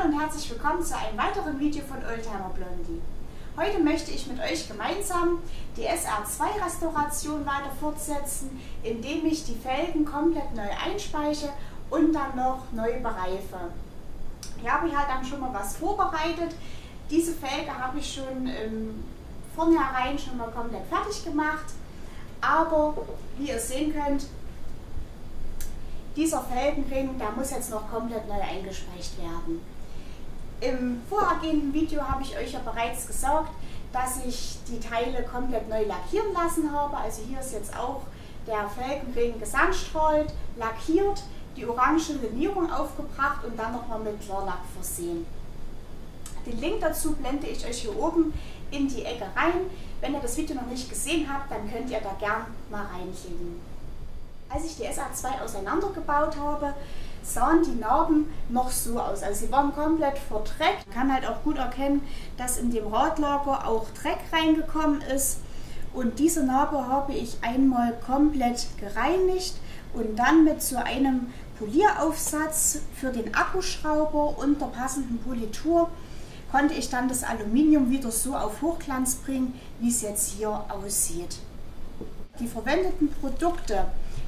Hallo und herzlich willkommen zu einem weiteren Video von Oldtimer Blondie. Heute möchte ich mit euch gemeinsam die SR2 Restauration weiter fortsetzen, indem ich die Felgen komplett neu einspeiche und dann noch neu bereife. Ich habe hier dann schon mal was vorbereitet. Diese Felge habe ich schon im Vornherein schon mal komplett fertig gemacht. Aber wie ihr sehen könnt, dieser Felgenring, der muss jetzt noch komplett neu eingespeicht werden. Im vorhergehenden Video habe ich euch ja bereits gesagt, dass ich die Teile komplett neu lackieren lassen habe. Also hier ist jetzt auch der Felgenring gesandstrahlt, lackiert, die orange Linierung aufgebracht und dann nochmal mit Klarlack versehen. Den Link dazu blende ich euch hier oben in die Ecke rein. Wenn ihr das Video noch nicht gesehen habt, dann könnt ihr da gern mal reinklicken. Als ich die SA2 auseinandergebaut habe, sahen die Narben noch so aus. Also sie waren komplett verdreckt. Man kann halt auch gut erkennen, dass in dem Radlager auch Dreck reingekommen ist. Und diese Narbe habe ich einmal komplett gereinigt und dann mit so einem Polieraufsatz für den Akkuschrauber und der passenden Politur konnte ich dann das Aluminium wieder so auf Hochglanz bringen, wie es jetzt hier aussieht. Die verwendeten Produkte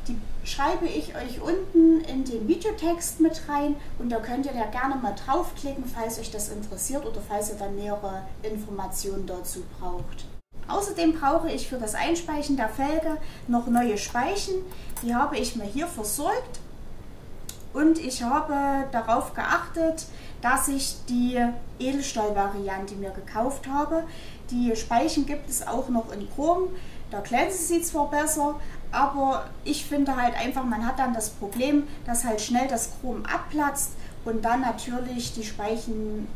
die schreibe ich euch unten in den Videotext mit rein und da könnt ihr ja gerne mal draufklicken, falls euch das interessiert oder falls ihr dann nähere Informationen dazu braucht. Außerdem brauche ich für das Einspeichen der Felge noch neue Speichen. Die habe ich mir hier versorgt und ich habe darauf geachtet, dass ich die Edelstahl-Variante mir gekauft habe. Die Speichen gibt es auch noch in Chrom. Da glänzen sie zwar besser, aber ich finde halt einfach, man hat dann das Problem, dass halt schnell das Chrom abplatzt und dann natürlich die Speichen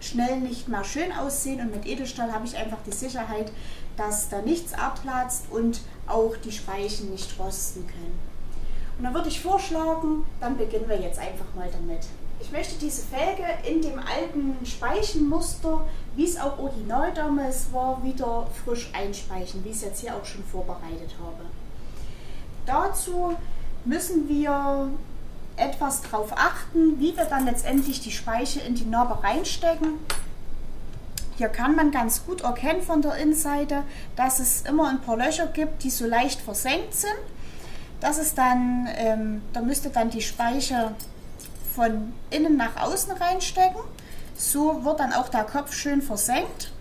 schnell nicht mehr schön aussehen und mit Edelstahl habe ich einfach die Sicherheit, dass da nichts abplatzt und auch die Speichen nicht rosten können. Und dann würde ich vorschlagen, dann beginnen wir jetzt einfach mal damit. Ich möchte diese Felge in dem alten Speichenmuster, wie es auch original damals war, wieder frisch einspeichen, wie ich es jetzt hier auch schon vorbereitet habe. Dazu müssen wir etwas darauf achten, wie wir dann letztendlich die Speiche in die Narbe reinstecken. Hier kann man ganz gut erkennen von der Innenseite, dass es immer ein paar Löcher gibt, die so leicht versenkt sind. Das ist dann, ähm, da müsste dann die Speiche von innen nach außen reinstecken. So wird dann auch der Kopf schön versenkt.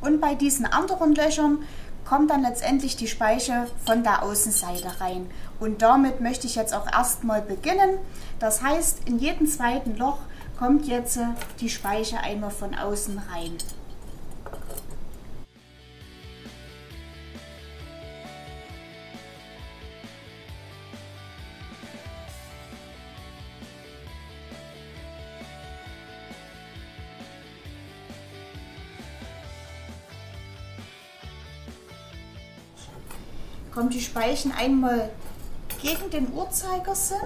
Und bei diesen anderen Löchern kommt dann letztendlich die Speiche von der Außenseite rein. Und damit möchte ich jetzt auch erstmal beginnen. Das heißt, in jedem zweiten Loch kommt jetzt die Speiche einmal von außen rein. Die Speichen einmal gegen den Uhrzeigersinn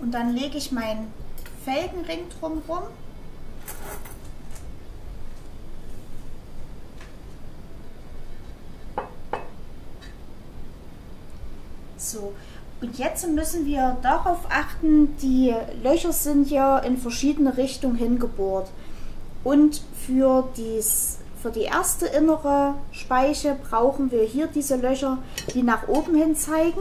und dann lege ich meinen Felgenring drumherum. So, und jetzt müssen wir darauf achten, die Löcher sind ja in verschiedene Richtungen hingebohrt. Und für dies für die erste innere Speiche brauchen wir hier diese Löcher, die nach oben hin zeigen.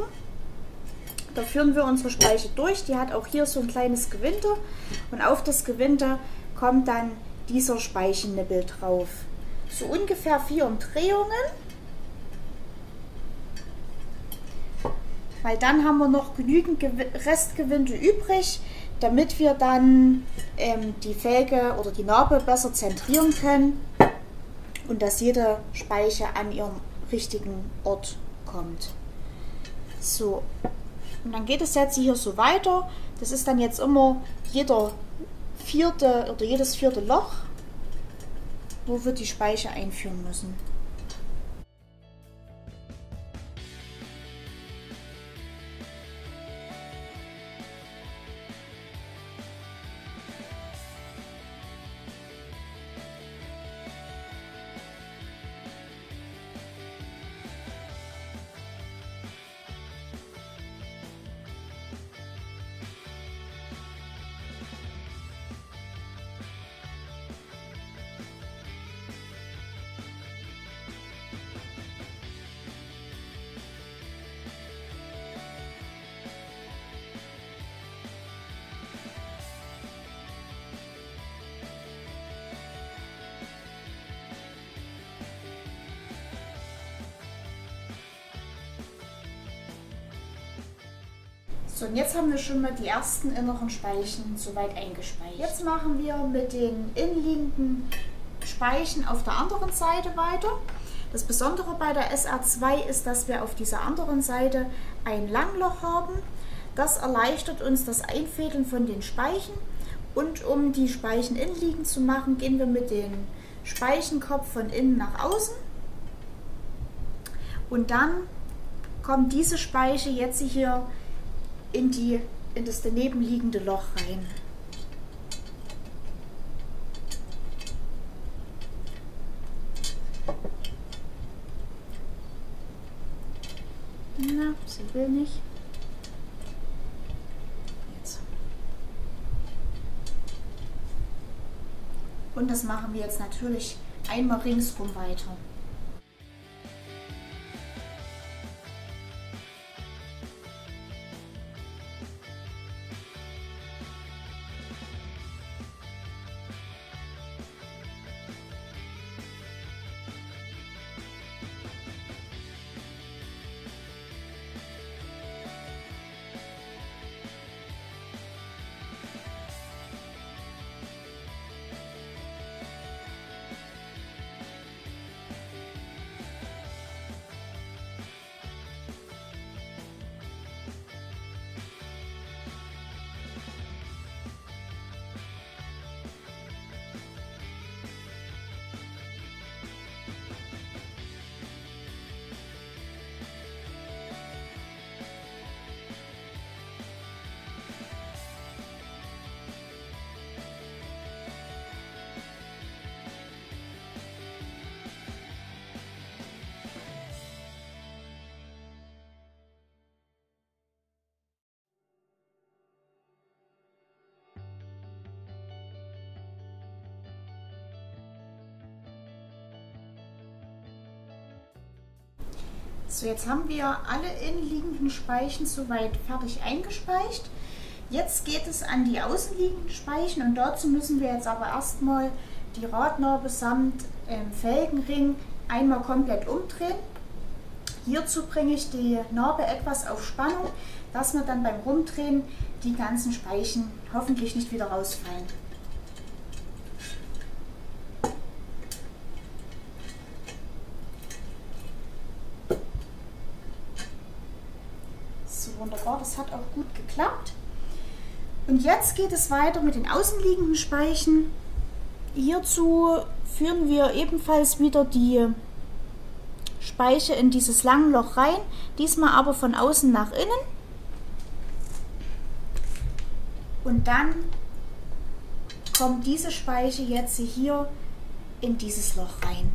Da führen wir unsere Speiche durch. Die hat auch hier so ein kleines Gewinde und auf das Gewinde kommt dann dieser Speichennippel drauf. So ungefähr vier Umdrehungen. Weil dann haben wir noch genügend Restgewinde übrig, damit wir dann ähm, die Felge oder die Narbe besser zentrieren können und dass jede Speiche an ihrem richtigen Ort kommt. So, und dann geht es jetzt hier so weiter. Das ist dann jetzt immer jeder vierte oder jedes vierte Loch, wo wir die Speiche einführen müssen. So, und jetzt haben wir schon mal die ersten inneren Speichen soweit eingespeichert. Jetzt machen wir mit den innenliegenden Speichen auf der anderen Seite weiter. Das Besondere bei der SR2 ist, dass wir auf dieser anderen Seite ein Langloch haben. Das erleichtert uns das Einfädeln von den Speichen. Und um die Speichen innenliegend zu machen, gehen wir mit dem Speichenkopf von innen nach außen. Und dann kommt diese Speiche jetzt hier in, die, in das daneben liegende Loch rein. Na, sie will nicht. Und das machen wir jetzt natürlich einmal ringsrum weiter. So, jetzt haben wir alle innenliegenden Speichen soweit fertig eingespeicht. Jetzt geht es an die außenliegenden Speichen und dazu müssen wir jetzt aber erstmal die Radnabe samt ähm, Felgenring einmal komplett umdrehen. Hierzu bringe ich die Narbe etwas auf Spannung, dass mir dann beim Rumdrehen die ganzen Speichen hoffentlich nicht wieder rausfallen. wunderbar, das hat auch gut geklappt. Und jetzt geht es weiter mit den außenliegenden Speichen. Hierzu führen wir ebenfalls wieder die Speiche in dieses lange Loch rein, diesmal aber von außen nach innen. Und dann kommt diese Speiche jetzt hier in dieses Loch rein.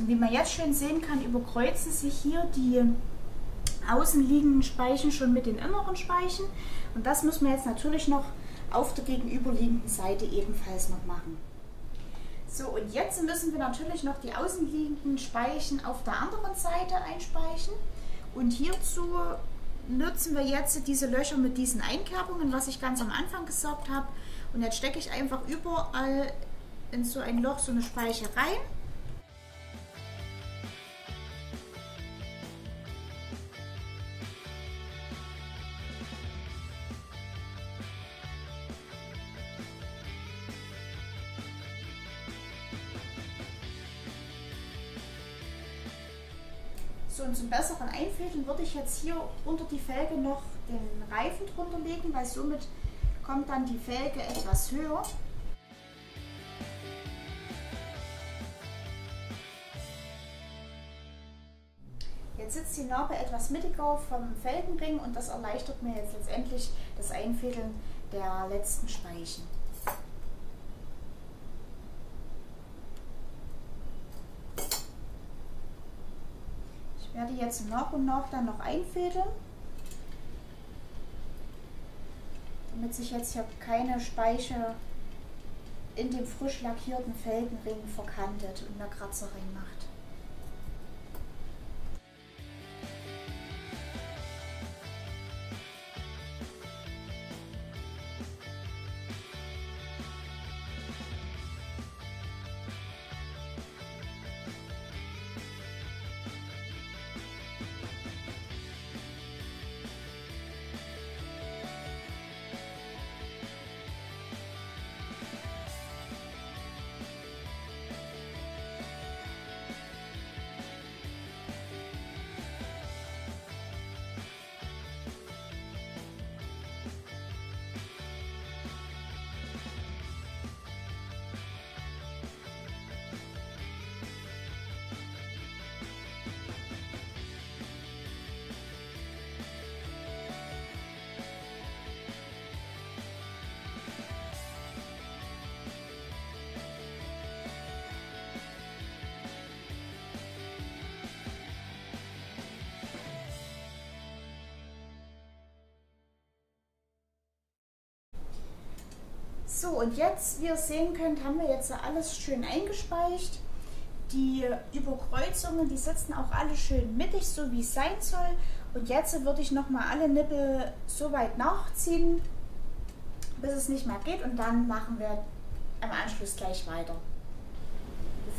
So, wie man jetzt schön sehen kann, überkreuzen sich hier die außenliegenden Speichen schon mit den inneren Speichen. Und das müssen wir jetzt natürlich noch auf der gegenüberliegenden Seite ebenfalls noch machen. So, und jetzt müssen wir natürlich noch die außenliegenden Speichen auf der anderen Seite einspeichen. Und hierzu nutzen wir jetzt diese Löcher mit diesen Einkerbungen, was ich ganz am Anfang gesagt habe. Und jetzt stecke ich einfach überall in so ein Loch so eine Speiche rein Einfädeln würde ich jetzt hier unter die Felge noch den Reifen drunter legen, weil somit kommt dann die Felge etwas höher. Jetzt sitzt die Narbe etwas mittiger vom Felgenring und das erleichtert mir jetzt letztendlich das Einfädeln der letzten Speichen. Werde jetzt nach und nach dann noch einfädeln, damit sich jetzt hier keine Speiche in dem frisch lackierten Felgenring verkantet und eine Kratzer reinmacht. So, und jetzt, wie ihr sehen könnt, haben wir jetzt alles schön eingespeicht. Die Überkreuzungen, die sitzen auch alle schön mittig, so wie es sein soll. Und jetzt würde ich nochmal alle Nippel so weit nachziehen, bis es nicht mehr geht. Und dann machen wir am Anschluss gleich weiter.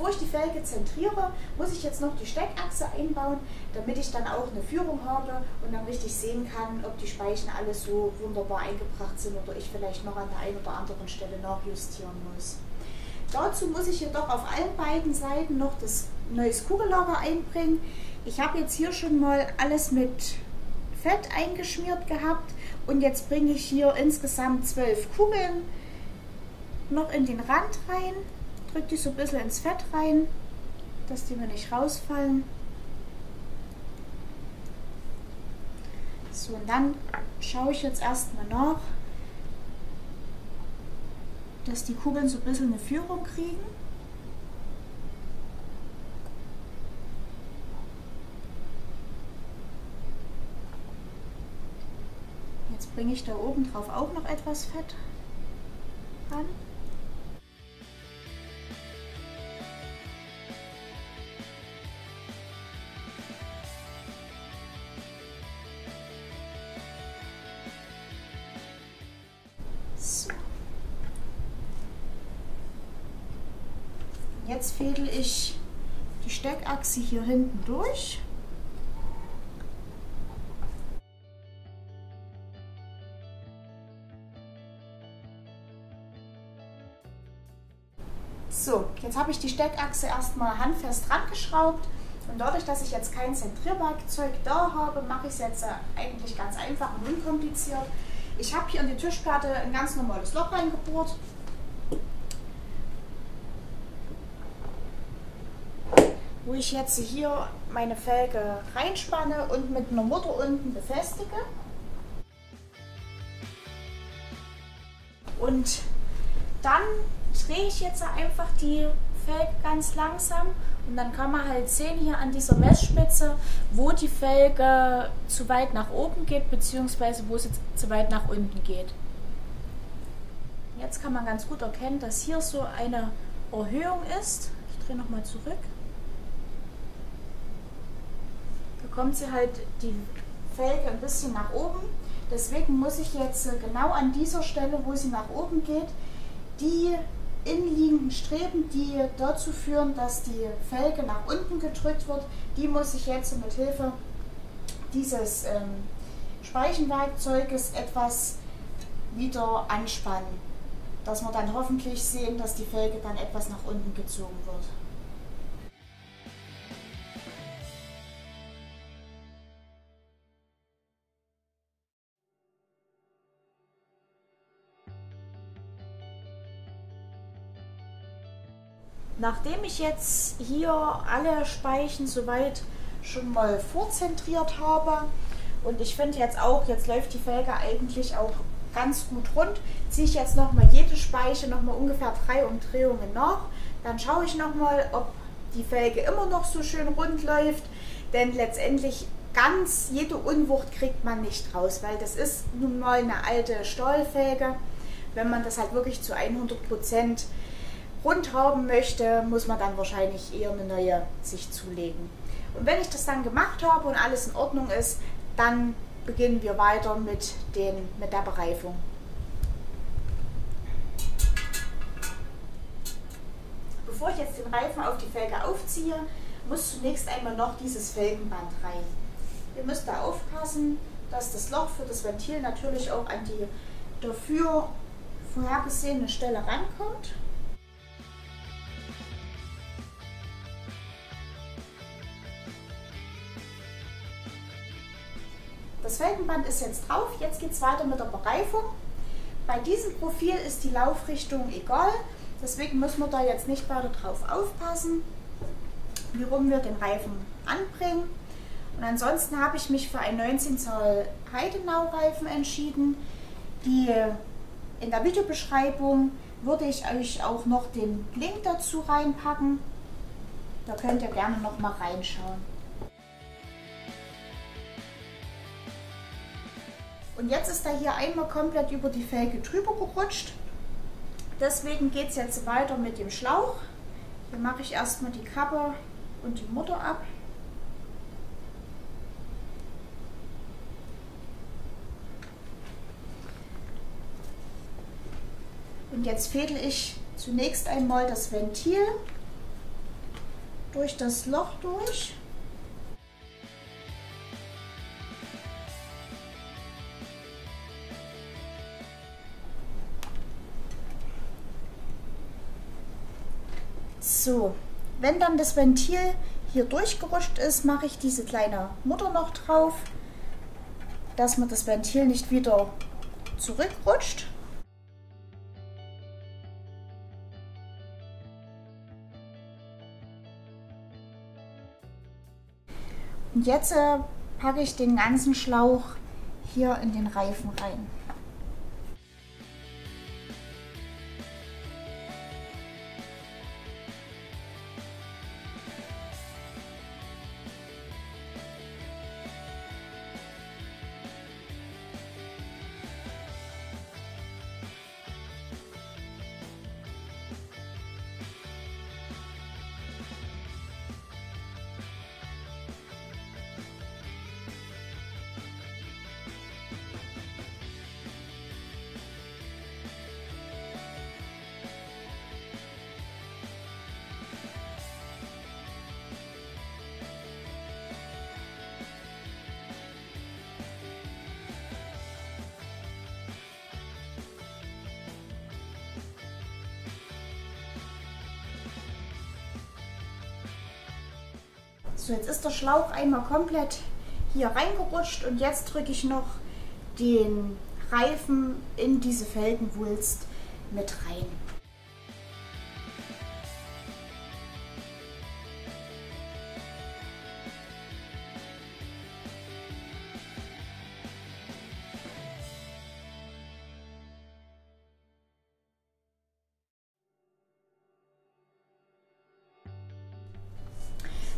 Bevor ich die Felge zentriere, muss ich jetzt noch die Steckachse einbauen, damit ich dann auch eine Führung habe und dann richtig sehen kann, ob die Speichen alle so wunderbar eingebracht sind oder ich vielleicht noch an der einen oder anderen Stelle nachjustieren muss. Dazu muss ich jedoch auf allen beiden Seiten noch das neues Kugellager einbringen. Ich habe jetzt hier schon mal alles mit Fett eingeschmiert gehabt und jetzt bringe ich hier insgesamt zwölf Kugeln noch in den Rand rein drücke die so ein bisschen ins Fett rein, dass die mir nicht rausfallen. So, und dann schaue ich jetzt erstmal nach, dass die Kugeln so ein bisschen eine Führung kriegen. Jetzt bringe ich da oben drauf auch noch etwas Fett ran. Hier hinten durch. So, jetzt habe ich die Steckachse erstmal handfest dran geschraubt und dadurch, dass ich jetzt kein Zentrierwerkzeug da habe, mache ich es jetzt eigentlich ganz einfach und unkompliziert. Ich habe hier in die Tischplatte ein ganz normales Loch reingebohrt wo ich jetzt hier meine Felge reinspanne und mit einer Mutter unten befestige. Und dann drehe ich jetzt einfach die Felge ganz langsam und dann kann man halt sehen hier an dieser Messspitze, wo die Felge zu weit nach oben geht, beziehungsweise wo sie zu weit nach unten geht. Jetzt kann man ganz gut erkennen, dass hier so eine Erhöhung ist. Ich drehe nochmal zurück. Da kommt sie halt die Felge ein bisschen nach oben. Deswegen muss ich jetzt äh, genau an dieser Stelle, wo sie nach oben geht, die innenliegenden Streben, die dazu führen, dass die Felge nach unten gedrückt wird, die muss ich jetzt mit Hilfe dieses ähm, Speichenwerkzeuges etwas wieder anspannen, dass wir dann hoffentlich sehen, dass die Felge dann etwas nach unten gezogen wird. Nachdem ich jetzt hier alle Speichen soweit schon mal vorzentriert habe und ich finde jetzt auch, jetzt läuft die Felge eigentlich auch ganz gut rund, ziehe ich jetzt nochmal jede Speiche nochmal ungefähr drei Umdrehungen nach. Dann schaue ich nochmal, ob die Felge immer noch so schön rund läuft, denn letztendlich ganz jede Unwucht kriegt man nicht raus, weil das ist nun mal eine alte Stahlfelge. Wenn man das halt wirklich zu 100 Prozent rund haben möchte, muss man dann wahrscheinlich eher eine neue sich zulegen. Und wenn ich das dann gemacht habe und alles in Ordnung ist, dann beginnen wir weiter mit, den, mit der Bereifung. Bevor ich jetzt den Reifen auf die Felge aufziehe, muss zunächst einmal noch dieses Felgenband rein. Ihr müsst da aufpassen, dass das Loch für das Ventil natürlich auch an die dafür vorhergesehene Stelle rankommt. Das Felgenband ist jetzt drauf, jetzt geht es weiter mit der Bereifung. Bei diesem Profil ist die Laufrichtung egal, deswegen müssen wir da jetzt nicht weiter drauf aufpassen, wie rum wir den Reifen anbringen. Und ansonsten habe ich mich für einen 19 Zoll Heidenau-Reifen entschieden. Die in der Videobeschreibung würde ich euch auch noch den Link dazu reinpacken. Da könnt ihr gerne noch mal reinschauen. Und jetzt ist er hier einmal komplett über die Felge drüber gerutscht. Deswegen geht es jetzt weiter mit dem Schlauch. Hier mache ich erstmal die Kappe und die Mutter ab. Und jetzt fädel ich zunächst einmal das Ventil durch das Loch durch. So, wenn dann das Ventil hier durchgerutscht ist, mache ich diese kleine Mutter noch drauf, dass man das Ventil nicht wieder zurückrutscht. Und jetzt äh, packe ich den ganzen Schlauch hier in den Reifen rein. So, jetzt ist der Schlauch einmal komplett hier reingerutscht und jetzt drücke ich noch den Reifen in diese Felgenwulst mit rein.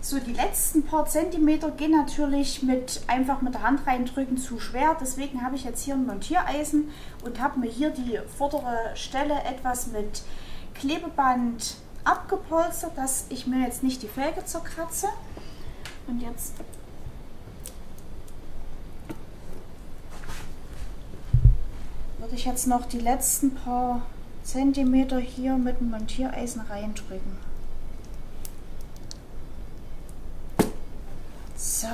So, die letzten paar Zentimeter gehen natürlich mit einfach mit der Hand reindrücken zu schwer. Deswegen habe ich jetzt hier ein Montiereisen und habe mir hier die vordere Stelle etwas mit Klebeband abgepolstert, dass ich mir jetzt nicht die Felge zerkratze. Und jetzt würde ich jetzt noch die letzten paar Zentimeter hier mit dem Montiereisen reindrücken. So.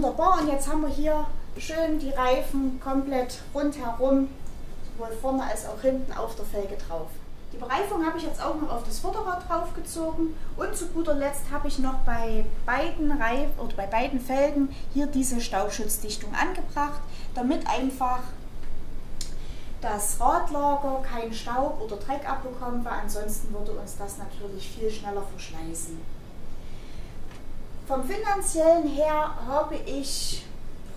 Wunderbar, und jetzt haben wir hier schön die Reifen komplett rundherum, sowohl vorne als auch hinten auf der Felge drauf. Die Bereifung habe ich jetzt auch noch auf das Vorderrad draufgezogen und zu guter Letzt habe ich noch bei beiden Reifen oder bei beiden Felgen hier diese Staubschutzdichtung angebracht, damit einfach das Radlager keinen Staub oder Dreck abbekommt, weil ansonsten würde uns das natürlich viel schneller verschleißen. Vom finanziellen her habe ich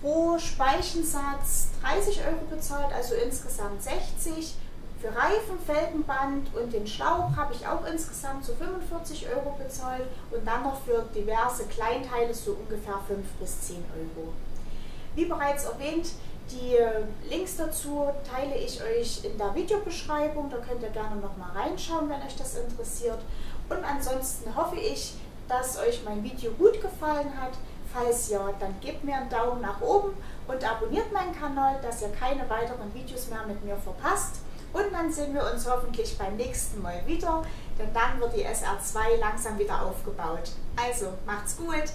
pro Speichensatz 30 Euro bezahlt, also insgesamt 60. Für Reifen, Felgenband und den Schlauch habe ich auch insgesamt so 45 Euro bezahlt und dann noch für diverse Kleinteile so ungefähr 5 bis 10 Euro. Wie bereits erwähnt, die Links dazu teile ich euch in der Videobeschreibung, da könnt ihr gerne nochmal reinschauen, wenn euch das interessiert. Und ansonsten hoffe ich, dass euch mein Video gut gefallen hat. Falls ja, dann gebt mir einen Daumen nach oben und abonniert meinen Kanal, dass ihr keine weiteren Videos mehr mit mir verpasst. Und dann sehen wir uns hoffentlich beim nächsten Mal wieder, denn dann wird die SR2 langsam wieder aufgebaut. Also, macht's gut!